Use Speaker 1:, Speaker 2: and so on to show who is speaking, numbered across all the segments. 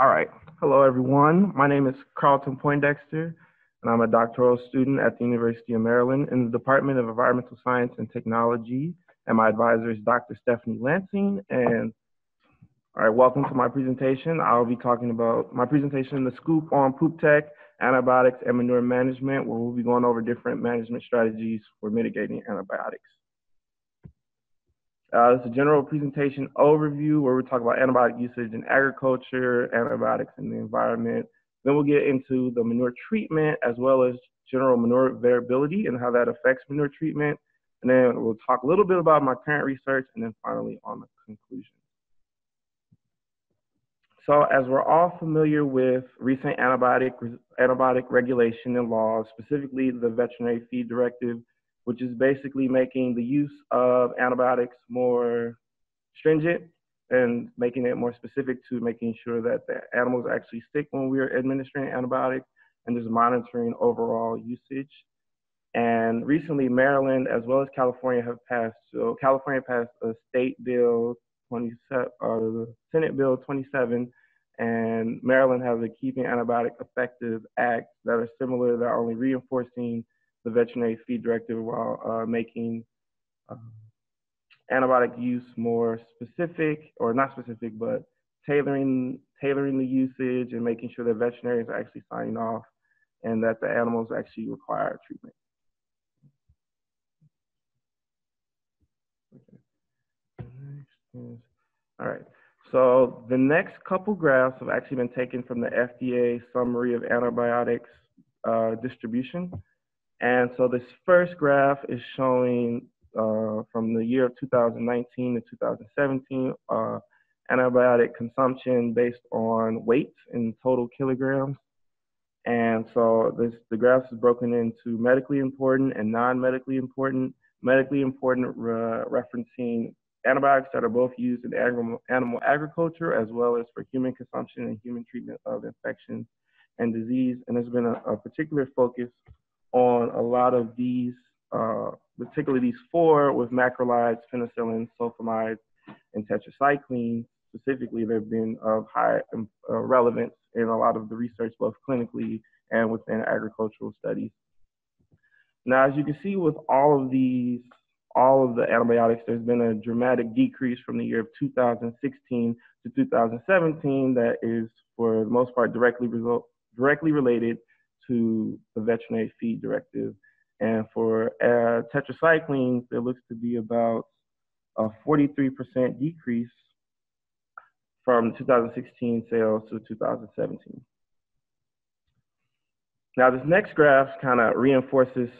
Speaker 1: All right. Hello, everyone. My name is Carlton Poindexter, and I'm a doctoral student at the University of Maryland in the Department of Environmental Science and Technology. And my advisor is Dr. Stephanie Lansing. And all right, welcome to my presentation. I'll be talking about my presentation, the scoop on poop tech, antibiotics, and manure management, where we'll be going over different management strategies for mitigating antibiotics. Uh, it's a general presentation overview where we talk about antibiotic usage in agriculture, antibiotics in the environment. Then we'll get into the manure treatment as well as general manure variability and how that affects manure treatment. And then we'll talk a little bit about my current research and then finally on the conclusion. So as we're all familiar with recent antibiotic, antibiotic regulation and laws, specifically the Veterinary Feed Directive which is basically making the use of antibiotics more stringent and making it more specific to making sure that the animals actually stick when we're administering antibiotics and just monitoring overall usage. And recently, Maryland as well as California have passed. So California passed a state bill 27, or Senate bill 27, and Maryland has a Keeping Antibiotic Effective Act that are similar. That are only reinforcing the veterinary feed directive while uh, making uh, antibiotic use more specific, or not specific, but tailoring tailoring the usage and making sure that veterinarians are actually signing off and that the animals actually require treatment. All right. So the next couple graphs have actually been taken from the FDA summary of antibiotics uh, distribution. And so this first graph is showing uh, from the year of 2019 to 2017 uh, antibiotic consumption based on weight in total kilograms. And so this, the graph is broken into medically important and non-medically important. Medically important uh, referencing antibiotics that are both used in animal, animal agriculture as well as for human consumption and human treatment of infections and disease. And there's been a, a particular focus on a lot of these, uh, particularly these four with macrolides, penicillin, sulfamides, and tetracycline. Specifically, they've been of high um, uh, relevance in a lot of the research, both clinically and within agricultural studies. Now, as you can see with all of these, all of the antibiotics, there's been a dramatic decrease from the year of 2016 to 2017 that is, for the most part, directly result, directly related to the veterinary feed directive. And for uh, tetracyclines, there looks to be about a 43% decrease from 2016 sales to 2017. Now, this next graph kind of reinforces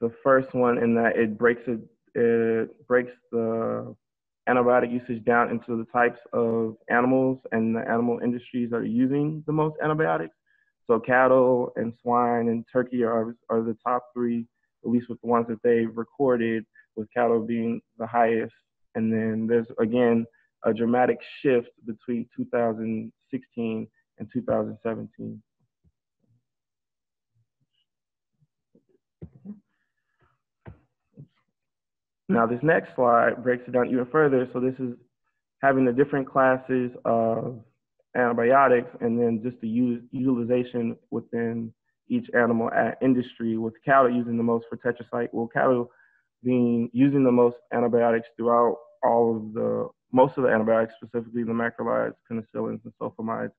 Speaker 1: the first one in that it breaks it, it breaks the antibiotic usage down into the types of animals and the animal industries that are using the most antibiotics. So cattle and swine and turkey are, are the top three, at least with the ones that they've recorded, with cattle being the highest. And then there's again a dramatic shift between 2016 and 2017. Now this next slide breaks it down even further. So this is having the different classes of antibiotics and then just the use, utilization within each animal industry with cattle using the most for tetracycline, well, cattle being using the most antibiotics throughout all of the, most of the antibiotics, specifically the macrolides, penicillins, and sulfamides.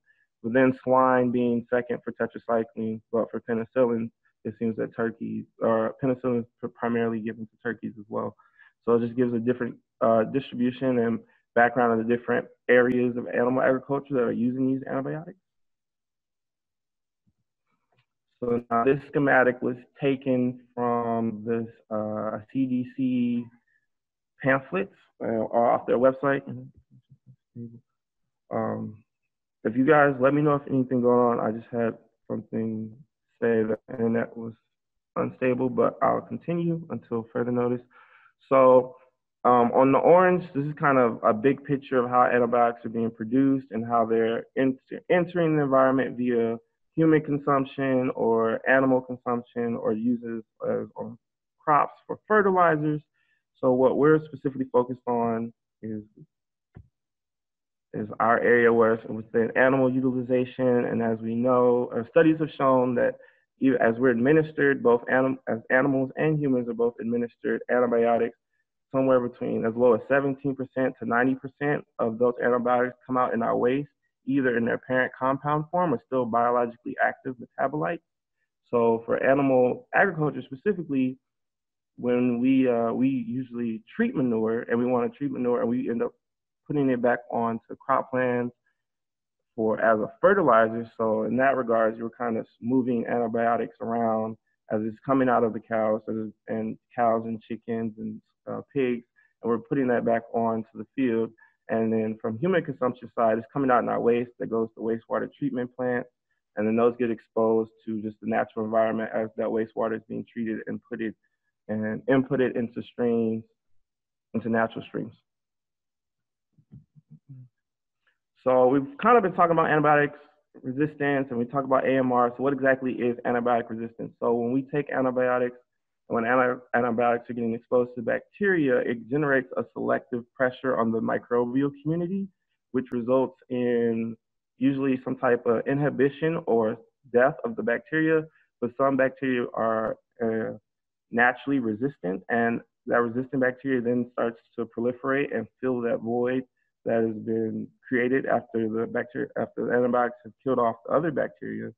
Speaker 1: But then swine being second for tetracycline, but for penicillin, it seems that turkeys, or penicillin is primarily given to turkeys as well. So it just gives a different uh, distribution and background of the different areas of animal agriculture that are using these antibiotics. So now this schematic was taken from this uh, CDC pamphlets uh, off their website. Um, if you guys let me know if anything going on, I just had something say the internet was unstable, but I'll continue until further notice. So um, on the orange, this is kind of a big picture of how antibiotics are being produced and how they're enter entering the environment via human consumption or animal consumption or uses as on crops for fertilizers. So what we're specifically focused on is is our area where within animal utilization. And as we know, uh, studies have shown that as we're administered, both anim as animals and humans are both administered antibiotics, somewhere between as low as 17% to 90% of those antibiotics come out in our waste, either in their parent compound form or still biologically active metabolites. So for animal agriculture specifically, when we uh, we usually treat manure and we want to treat manure and we end up putting it back onto croplands for as a fertilizer. So in that regard, you're kind of moving antibiotics around as it's coming out of the cows and cows and chickens and uh, pigs, and we're putting that back onto the field. And then from human consumption side, it's coming out in our waste that goes to wastewater treatment plants, and then those get exposed to just the natural environment as that wastewater is being treated and put it and inputted into streams, into natural streams. So we've kind of been talking about antibiotics resistance and we talk about AMR. So what exactly is antibiotic resistance? So when we take antibiotics, when antibiotics are getting exposed to bacteria, it generates a selective pressure on the microbial community, which results in usually some type of inhibition or death of the bacteria. But some bacteria are uh, naturally resistant, and that resistant bacteria then starts to proliferate and fill that void that has been created after the bacteria after the antibiotics have killed off the other bacteria.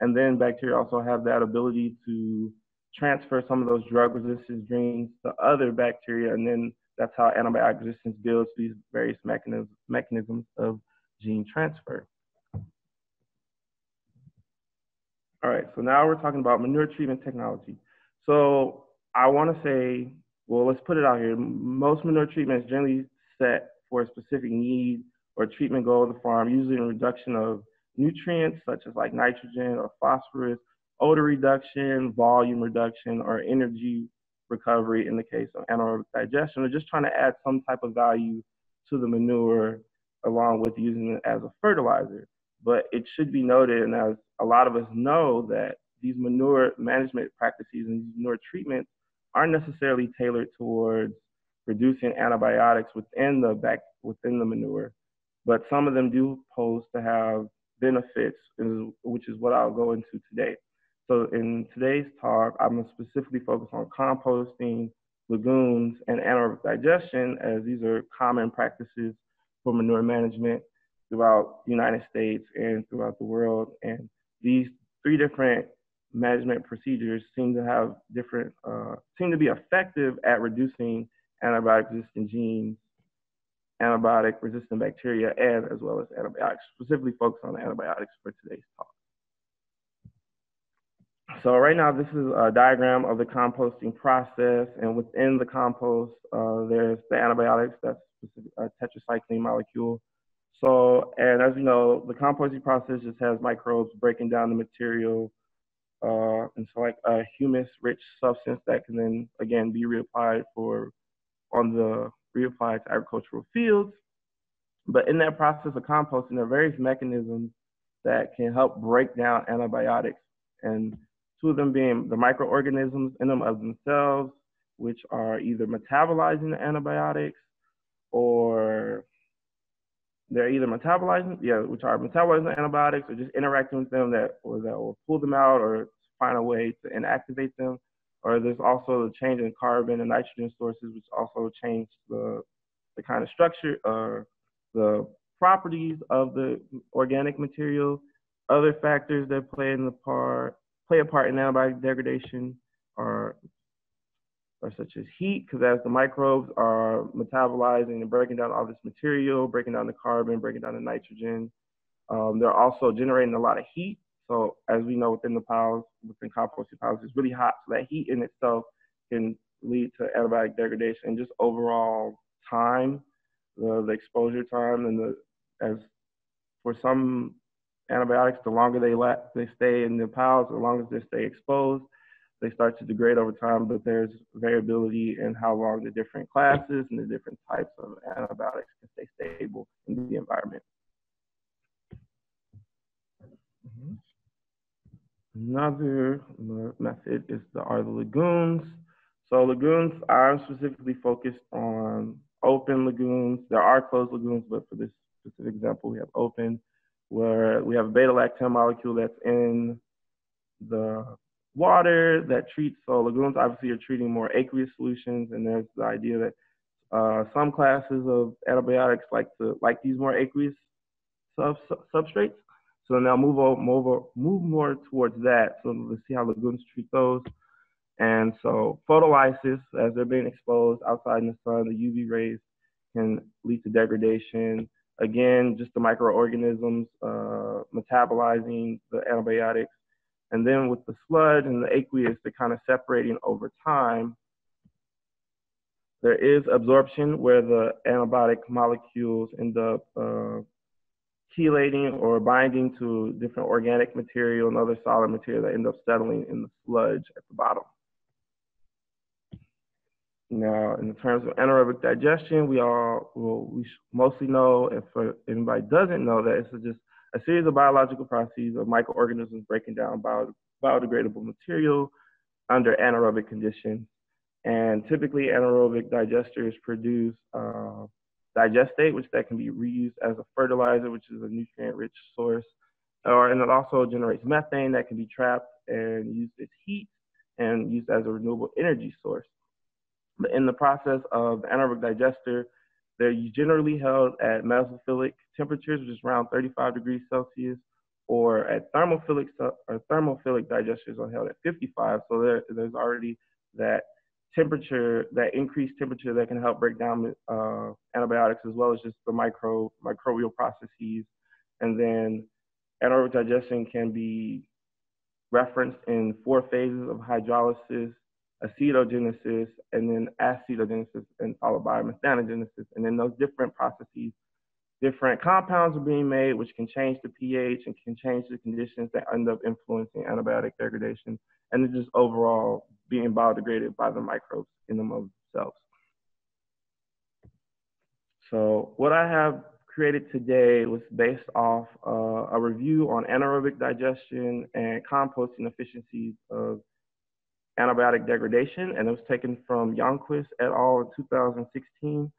Speaker 1: And then bacteria also have that ability to transfer some of those drug resistance genes to other bacteria, and then that's how antibiotic resistance builds these various mechanisms mechanisms of gene transfer. All right, so now we're talking about manure treatment technology. So I want to say, well, let's put it out here. Most manure treatment is generally set for a specific need or treatment goal of the farm, usually in reduction of nutrients such as like nitrogen or phosphorus, odor reduction, volume reduction, or energy recovery in the case of anaerobic digestion, or just trying to add some type of value to the manure along with using it as a fertilizer. But it should be noted, and as a lot of us know, that these manure management practices and manure treatments aren't necessarily tailored towards producing antibiotics within the back within the manure, but some of them do pose to have benefits, which is what I'll go into today. So in today's talk, I'm going to specifically focus on composting, lagoons, and anaerobic digestion, as these are common practices for manure management throughout the United States and throughout the world. And these three different management procedures seem to have different, uh, seem to be effective at reducing antibiotic resistant genes, antibiotic resistant bacteria, and as well as antibiotics, specifically focus on antibiotics for today's talk. So right now, this is a diagram of the composting process, and within the compost, uh, there's the antibiotics, that's a tetracycline molecule. So, and as you know, the composting process just has microbes breaking down the material uh, into like a humus-rich substance that can then, again, be reapplied for on the reapplied to agricultural fields. But in that process of composting, there are various mechanisms that can help break down antibiotics. And two of them being the microorganisms in them of themselves, which are either metabolizing the antibiotics or they're either metabolizing, yeah, which are metabolizing the antibiotics or just interacting with them that or that will pull them out or find a way to inactivate them or there's also the change in carbon and nitrogen sources, which also change the, the kind of structure or the properties of the organic material. Other factors that play in the part play a part in antibiotic degradation are, are such as heat, because as the microbes are metabolizing and breaking down all this material, breaking down the carbon, breaking down the nitrogen, um, they're also generating a lot of heat, so as we know within the piles, within composting piles, it's really hot. So that heat in itself can lead to antibiotic degradation and just overall time, the, the exposure time, and the as for some antibiotics, the longer they let they stay in the piles, the longer they stay exposed, they start to degrade over time. But there's variability in how long the different classes and the different types of antibiotics can stay stable in the environment. Another method is the are the lagoons. So lagoons, I'm specifically focused on open lagoons. There are closed lagoons, but for this specific example, we have open, where we have a beta lactam molecule that's in the water that treats, so lagoons obviously are treating more aqueous solutions, and there's the idea that uh, some classes of antibiotics like to like these more aqueous sub, substrates. So now move over, move over, move more towards that. So let's see how lagoons treat those. And so photolysis, as they're being exposed outside in the sun, the UV rays can lead to degradation. Again, just the microorganisms uh, metabolizing the antibiotics. And then with the sludge and the aqueous, they're kind of separating over time. There is absorption where the antibiotic molecules end up uh, chelating or binding to different organic material and other solid material that end up settling in the sludge at the bottom. Now, in terms of anaerobic digestion, we all well, we mostly know, if anybody doesn't know, that it's just a series of biological processes of microorganisms breaking down bio, biodegradable material under anaerobic conditions. And typically, anaerobic digesters produce uh, digestate, which that can be reused as a fertilizer, which is a nutrient-rich source, or and it also generates methane that can be trapped and used as heat and used as a renewable energy source. In the process of the anaerobic digester, they're generally held at mesophilic temperatures, which is around 35 degrees Celsius, or at thermophilic or thermophilic digesters are held at 55. So there, there's already that temperature, that increased temperature that can help break down uh, antibiotics as well as just the micro microbial processes. And then anaerobic digestion can be referenced in four phases of hydrolysis, acidogenesis, and then acetogenesis, and followed by methanogenesis. And then those different processes, different compounds are being made, which can change the pH and can change the conditions that end up influencing antibiotic degradation, and then just overall being biodegraded by the microbes in the themselves. So what I have created today was based off uh, a review on anaerobic digestion and composting efficiencies of antibiotic degradation, and it was taken from Youngquist et al. in 2016.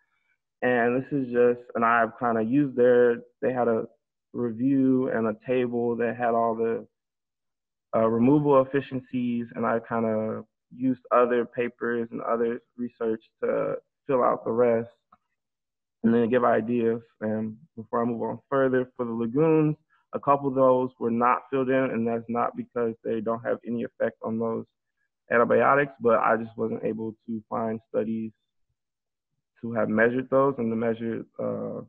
Speaker 1: And this is just, and I've kind of used their, they had a review and a table that had all the uh, removal efficiencies, and I kind of used other papers and other research to fill out the rest and then give ideas. And before I move on further, for the lagoons, a couple of those were not filled in, and that's not because they don't have any effect on those antibiotics, but I just wasn't able to find studies to have measured those and to measure uh,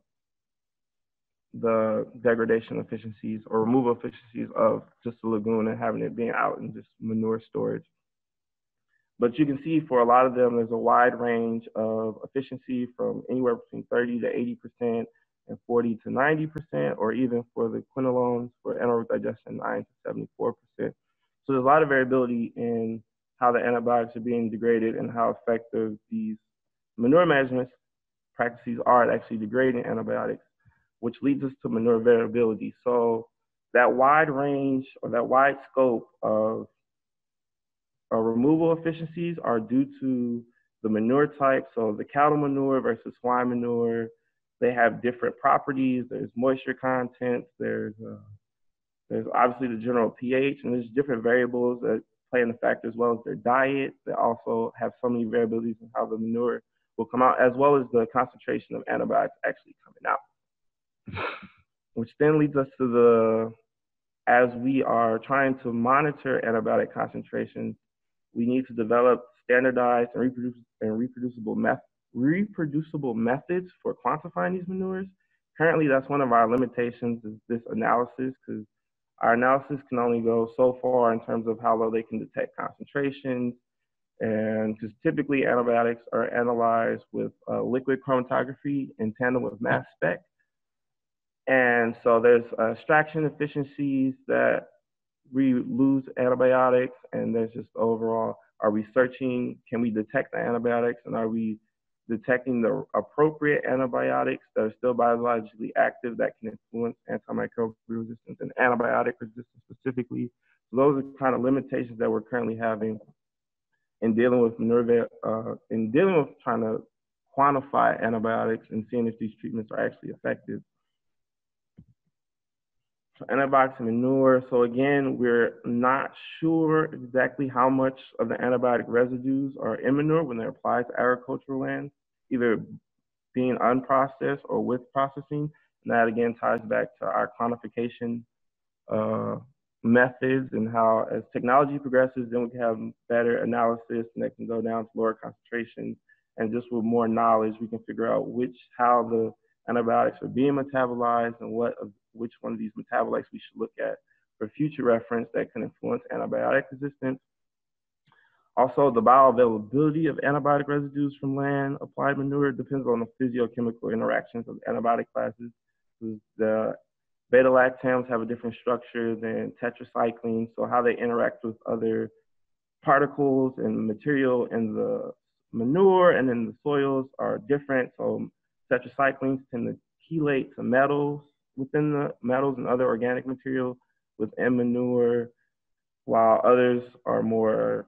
Speaker 1: the degradation efficiencies or removal efficiencies of just the lagoon and having it being out in just manure storage. But you can see for a lot of them, there's a wide range of efficiency from anywhere between 30 to 80% and 40 to 90%, or even for the quinolones for anaerobic digestion, 9 to 74%. So there's a lot of variability in how the antibiotics are being degraded and how effective these manure management practices are at actually degrading antibiotics, which leads us to manure variability. So that wide range or that wide scope of uh, removal efficiencies are due to the manure type. So the cattle manure versus swine manure, they have different properties. There's moisture content. There's uh, there's obviously the general pH, and there's different variables that play in the factor as well as their diet. They also have so many variabilities in how the manure will come out, as well as the concentration of antibiotics actually coming out. Which then leads us to the, as we are trying to monitor antibiotic concentrations, we need to develop standardized and, reproduce, and reproducible, meth, reproducible methods for quantifying these manures. Currently, that's one of our limitations is this analysis because our analysis can only go so far in terms of how low they can detect concentrations. And because typically antibiotics are analyzed with uh, liquid chromatography in tandem with mass spec. And so there's uh, extraction efficiencies that we lose antibiotics, and there's just overall, are we searching, can we detect the antibiotics, and are we detecting the appropriate antibiotics that are still biologically active that can influence antimicrobial resistance and antibiotic resistance specifically. So those are kind of limitations that we're currently having in dealing with manure, uh, in dealing with trying to quantify antibiotics and seeing if these treatments are actually effective. Antibiotics and manure. So again, we're not sure exactly how much of the antibiotic residues are in manure when they're applied to agricultural land, either being unprocessed or with processing. And that again ties back to our quantification uh, methods and how as technology progresses, then we can have better analysis and that can go down to lower concentrations. And just with more knowledge, we can figure out which, how the antibiotics are being metabolized and what which one of these metabolites we should look at for future reference that can influence antibiotic resistance. Also, the bioavailability of antibiotic residues from land applied manure depends on the physiochemical interactions of antibiotic classes. The beta lactams have a different structure than tetracyclines, so how they interact with other particles and material in the manure and in the soils are different. So tetracyclines tend to chelate to metals within the metals and other organic material within manure, while others are more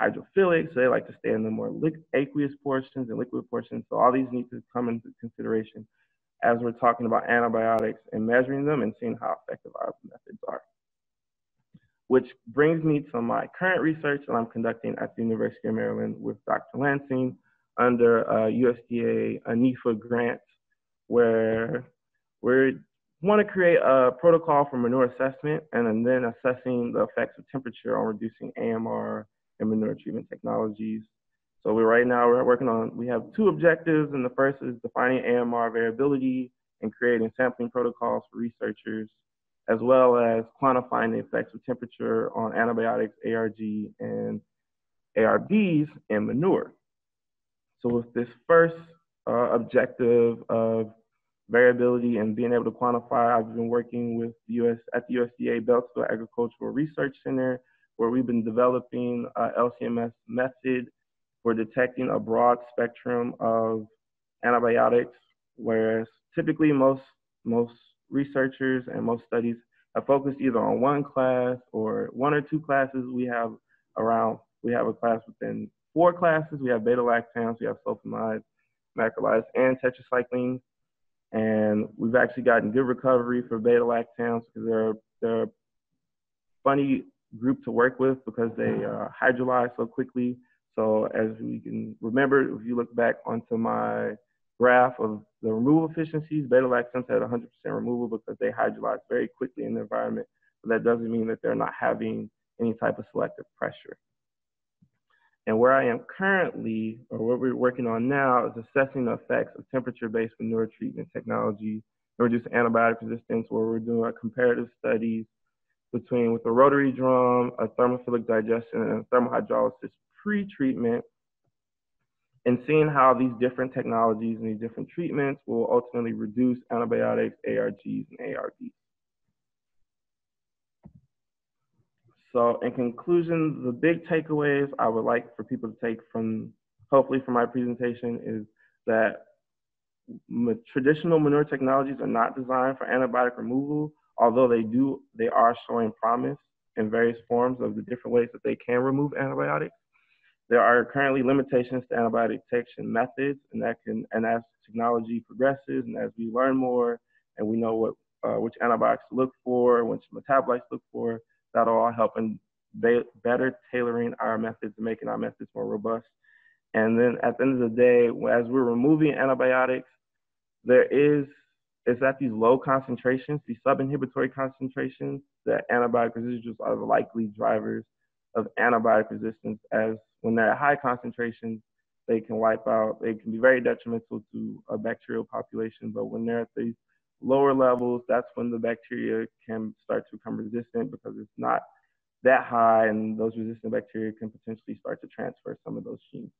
Speaker 1: hydrophilic, so they like to stay in the more aqueous portions and liquid portions. So all these need to come into consideration as we're talking about antibiotics and measuring them and seeing how effective our methods are. Which brings me to my current research that I'm conducting at the University of Maryland with Dr. Lansing under uh, a USDA a NIFA grant where we want to create a protocol for manure assessment and then assessing the effects of temperature on reducing AMR and manure treatment technologies. So we're right now we're working on, we have two objectives and the first is defining AMR variability and creating sampling protocols for researchers, as well as quantifying the effects of temperature on antibiotics, ARG, and ARBs in manure. So with this first uh, objective of variability and being able to quantify. I've been working with the US at the USDA Beltsville Agricultural Research Center, where we've been developing a LCMS method for detecting a broad spectrum of antibiotics, whereas typically most most researchers and most studies have focused either on one class or one or two classes. We have around we have a class within four classes. We have beta lactams, we have sulfamides, macrolides, and tetracyclines and we've actually gotten good recovery for beta lactams because they're they're a funny group to work with because they uh, hydrolyze so quickly. So as we can remember, if you look back onto my graph of the removal efficiencies, beta lactams had 100% removal because they hydrolyze very quickly in the environment. But that doesn't mean that they're not having any type of selective pressure. And where I am currently, or what we're working on now, is assessing the effects of temperature-based manure treatment technology to reduce antibiotic resistance, where we're doing a comparative studies between with a rotary drum, a thermophilic digestion, and thermal hydrolysis pre-treatment, and seeing how these different technologies and these different treatments will ultimately reduce antibiotics, ARGs, and ARBs. So in conclusion, the big takeaways I would like for people to take from, hopefully from my presentation is that traditional manure technologies are not designed for antibiotic removal, although they do, they are showing promise in various forms of the different ways that they can remove antibiotics. There are currently limitations to antibiotic detection methods, and that can, and as technology progresses and as we learn more and we know what uh, which antibiotics to look for, which metabolites to look for, that'll all help in better tailoring our methods and making our methods more robust. And then at the end of the day, as we're removing antibiotics, there is, it's at these low concentrations, these sub-inhibitory concentrations, that antibiotic residuals are the likely drivers of antibiotic resistance as when they're at high concentrations, they can wipe out, they can be very detrimental to a bacterial population, but when they're at these lower levels, that's when the bacteria can start to become resistant because it's not that high, and those resistant bacteria can potentially start to transfer some of those genes.